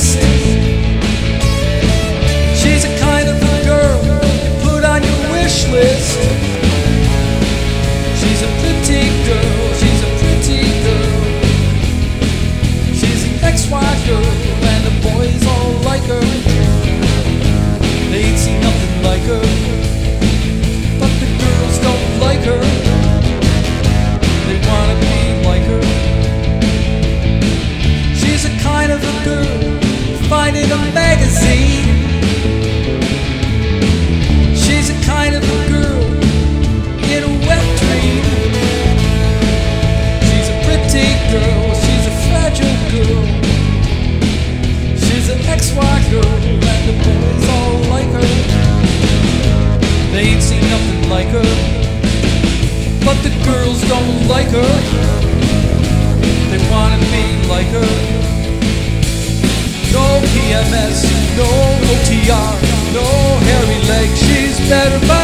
Christ. her, but the girls don't like her. They wanna be like her. No PMS, no OTR, no hairy legs. She's better by.